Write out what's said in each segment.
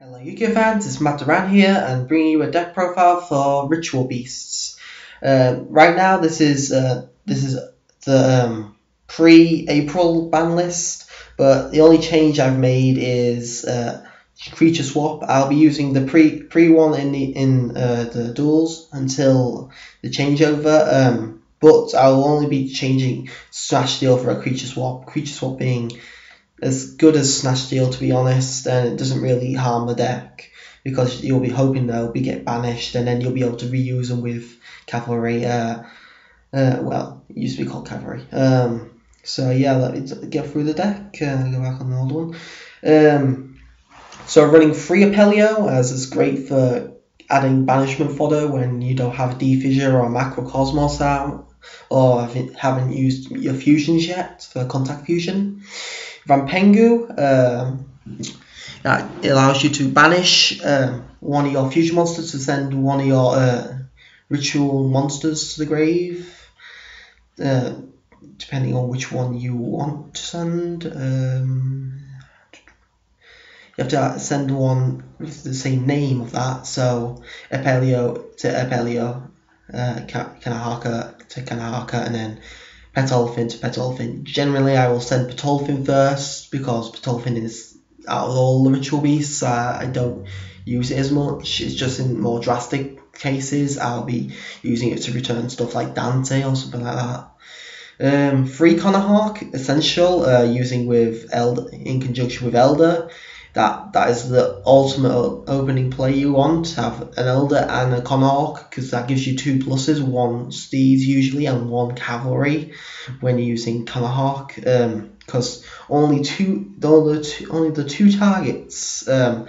Hello Yu-Gi-Oh fans, it's Mat Durrant here and bringing you a deck profile for Ritual Beasts. Uh, right now this is uh, this is the um, pre-April ban list, but the only change I've made is uh, creature swap. I'll be using the pre pre one in the in uh, the duels until the changeover. Um, but I'll only be changing Snatch Steal for a creature swap. Creature swap being as good as Snatch Steal, to be honest, and it doesn't really harm the deck because you'll be hoping they'll be get banished, and then you'll be able to reuse them with cavalry. Uh, uh, well, it used to be called cavalry. Um, so yeah, let me get through the deck. Uh, go back on the old one. Um, so running free Apelio as is great for adding banishment fodder when you don't have a D-Fissure or Macrocosmos out, or haven't used your fusions yet for contact fusion. Rampengu, um, that allows you to banish um, one of your fusion monsters to send one of your uh, ritual monsters to the grave, uh, depending on which one you want to send. Um, you have to send one with the same name of that, so Apelio to Apelio, uh, Cannahawk to Cannahawk, and then Pettlephin to Pettlephin. Generally, I will send Pettlephin first because Pettlephin is out of all the ritual beasts. Uh, I don't use it as much. It's just in more drastic cases I'll be using it to return stuff like Dante or something like that. Um, free Cannahawk essential uh, using with Elder in conjunction with Elder that that is the ultimate opening play you want. To have an Elder and a Cannahawk because that gives you two pluses, one steeds usually and one cavalry when you're using Cannahawk. Because um, only two, only the two, only the two targets. Um,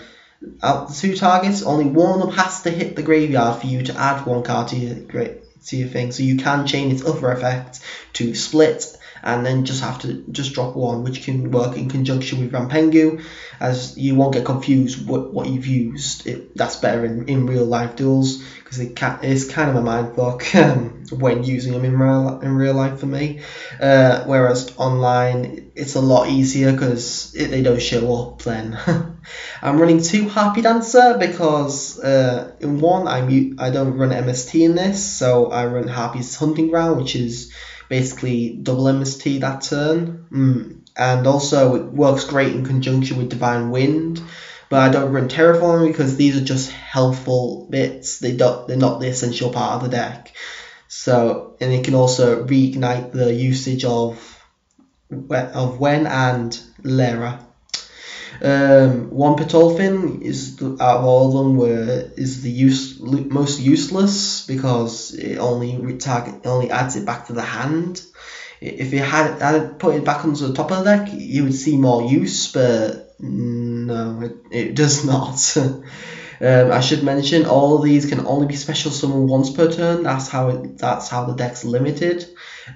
out the two targets, only one of them has to hit the graveyard for you to add one card to your, to your thing. So you can chain its other effect to split and then just have to just drop one, which can work in conjunction with Rampengu, as you won't get confused what, what you've used. It, that's better in, in real life duels because it can, it's kind of a mind fuck um, when using them in real in real life for me. Uh, whereas online, it's a lot easier because they don't show up. Then I'm running two Harpie Dancer because uh, in one I'm I don't run MST in this, so I run Harpies' Hunting Ground, which is basically double MST that turn. Mm. And also, it works great in conjunction with Divine Wind. But I don't run Terraforming because these are just helpful bits. They don't. They're not the essential part of the deck. So, and it can also reignite the usage of of Wen and Lera. Um, one Pettlephin is the, out of all of them where is the use most useless because it only target only adds it back to the hand. If you had, had put it back onto the top of the deck, you would see more use, but no, it, it does not. Um, I should mention all these can only be special summoned once per turn. That's how it. That's how the deck's limited.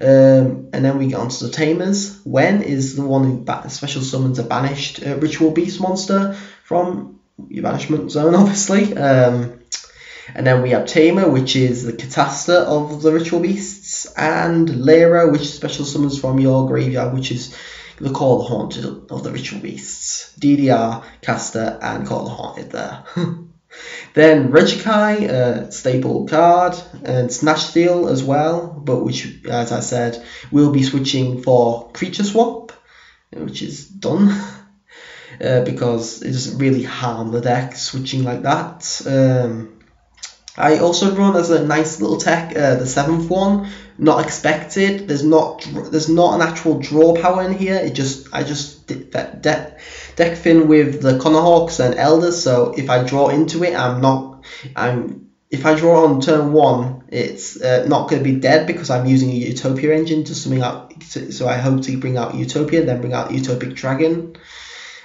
Um, and then we get onto the Tamers. Wen is the one who special summons a banished uh, Ritual Beast monster from your banishment zone, obviously. Um, and then we have Tamer, which is the Cataster of the Ritual Beasts, and Lera, which special summons from your graveyard, which is the Call the Haunted of the Ritual Beasts. DDR, Caster, and Call the Haunted there. Then Raigeki, uh, staple card, and Snatch Steal as well, but which, as I said, we'll be switching for Creature Swap, which is done, uh, because it doesn't really harm the deck switching like that. Um, I also run as a nice little tech uh, the seventh one. Not expected. There's not there's not an actual draw power in here. It just I just de- de- deck fin with the Cannahawks and Elders. So if I draw into it, I'm not I'm if I draw on turn one, it's uh, not going to be dead because I'm using a Utopia engine to summon out. So I hope to bring out Utopia, then bring out Utopic Dragon.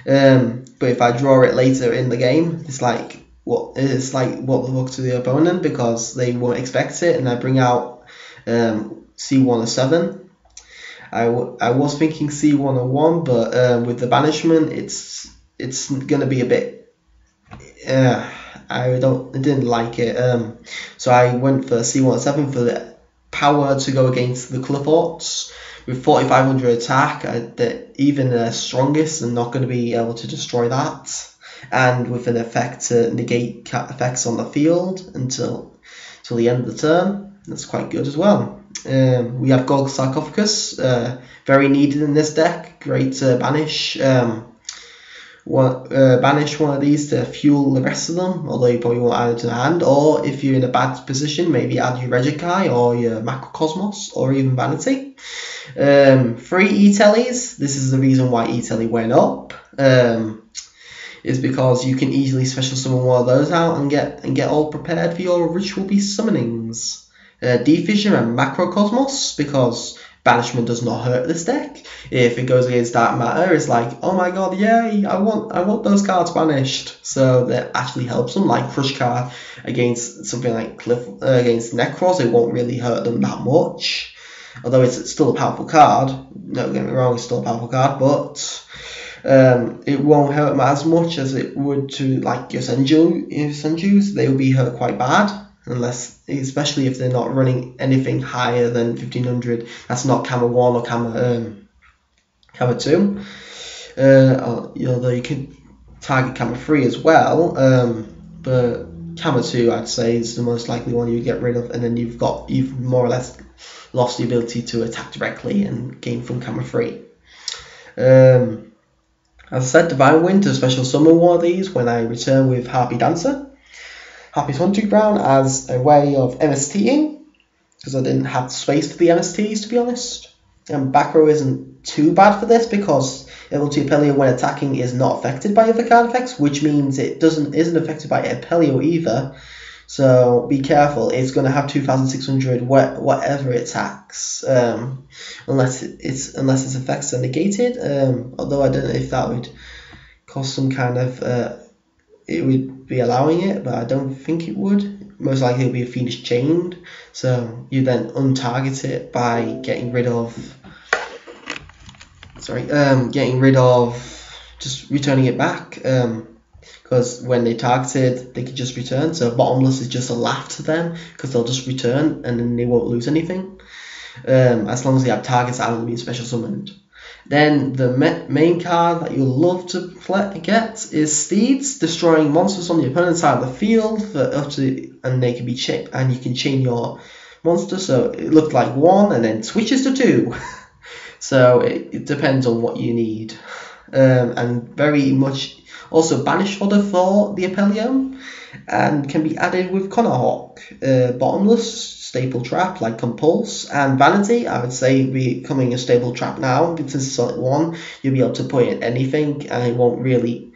Um, but if I draw it later in the game, it's like what it's like what the fuck to the opponent because they won't expect it, and I bring out um, C107. I, w- I was thinking C101, but um, with the banishment, it's it's gonna be a bit. Uh, I don't I didn't like it. Um, so I went for C107 for the power to go against the Qliphorts with 4500 attack. I, even the strongest are not going to be able to destroy that. And with an effect to negate effects on the field until till the end of the turn. That's quite good as well. Um, we have Gold Sarcophagus, uh, very needed in this deck. Great to banish. Um, one, uh, banish one of these to fuel the rest of them, although you probably won't add it to the hand. Or if you're in a bad position, maybe add your Raigeki or your Macrocosmos or even Vanity. Um, free E-Tellies. This is the reason why E-Telly went up. Um, is because you can easily special summon one of those out and get and get all prepared for your ritual beast summonings. Uh, D-Fissure and Macrocosmos because banishment does not hurt this deck. If it goes against dark matter, it's like, oh my god, yay! I want I want those cards banished. So that actually helps them. Like Crush card against something like Cliff uh, against Nekroz, it won't really hurt them that much. Although it's still a powerful card. Don't get me wrong, it's still a powerful card, but um, it won't hurt as much as it would to like your Senju. Senjus, they will be hurt quite bad unless especially if they're not running anything higher than 1500 that's not Kama 1 or Kama um, Kama 2 uh, although you can target Kama 3 as well um, but Kama 2 I'd say is the most likely one you get rid of and then you've got you've more or less lost the ability to attack directly and gain from Kama 3 um, as I said Divine Wind to special summon one of these when I return with Harpie Dancer Harpies' Hunting Ground as a way of MSTing because I didn't have space for the MSTs to be honest. And back row isn't too bad for this because ability Apelio when attacking is not affected by other card effects, which means it doesn't isn't affected by Apelio either. So be careful. It's going to have 2,600 whatever it attacks, um, unless it's unless its effects are negated. Um, although I don't know if that would cause some kind of uh, it would be allowing it, but I don't think it would. Most likely it'll be a Phoenix chained, so you then untarget it by getting rid of sorry, um, getting rid of just returning it back. Um, because when they targeted, they could just return. So bottomless is just a laugh to them because they'll just return and then they won't lose anything. Um, as long as they have targets that haven't been special summoned. Then the main card that you'll love to get is Steeds, destroying monsters on the opponent's side of the field for up to, and they can be chipped, and you can chain your monster. So it looked like one, and then switches to two. so it, it, depends on what you need, um, and very much also banish fodder for the Apellium, and can be added with Cannahawk, uh, bottomless staple trap like Compulse and Vanity. I would say becoming a staple trap now it's only one. You'll be able to put in anything and it won't really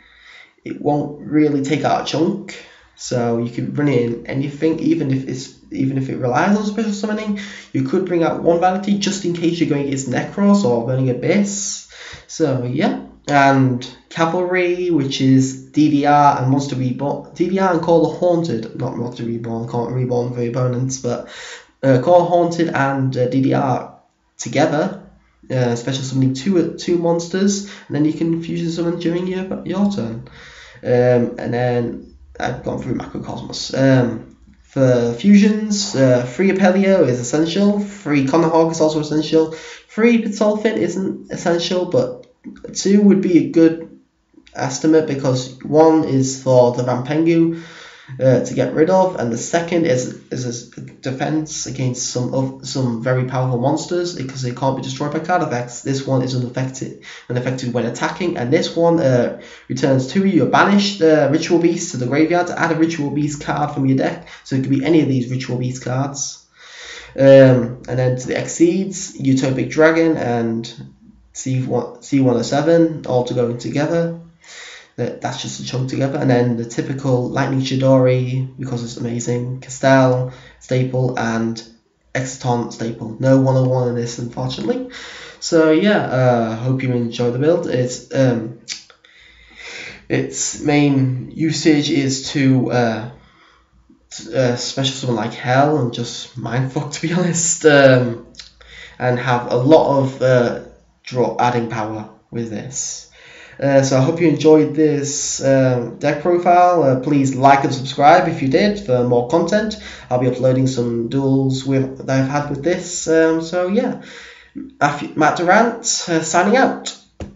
it won't really take out a chunk. So you can run in anything, even if it's even if it relies on special summoning. You could bring out one vanity just in case you're going against Nekroz or Burning Abyss. So yeah, and Cavalry, which is DDR and Monster Reborn. DDR and Call the Haunted, not Monster Reborn, can't Reborn for opponents, but uh, Call Haunted and uh, DDR together, uh, special summoning two two monsters, and then you can fusion summon during your your turn. Um, and then I've gone through Macrocosmos. Um, for fusions, uh, free Apelio is essential. Free Cannahawk is also essential. Free Pettlephin isn't essential, but two would be a good estimate because one is for the Rampengu uh, to get rid of, and the second is is a defense against some of some very powerful monsters because they can't be destroyed by card effects. This one is unaffected unaffected when attacking, and this one uh, returns two your banished uh, ritual beast to the graveyard to add a ritual beast card from your deck. So it could be any of these ritual beast cards. Um, and then to the exceeds, Utopic Dragon and C1, C107 all to go together. That's just a chunk together. And then the typical Lightning Chidori, because it's amazing, Castel, Staple, and Exciton Staple. No 101 in this, unfortunately. So yeah, uh, hope you enjoy the build. It's um, its main usage is to uh, uh, special summon like hell and just mindfuck to be honest, um, and have a lot of uh, draw adding power with this. Uh, so I hope you enjoyed this um, deck profile. Uh, please like and subscribe if you did for more content. I'll be uploading some duels with that I've had with this. Um, so yeah, Mat Durrant uh, signing out.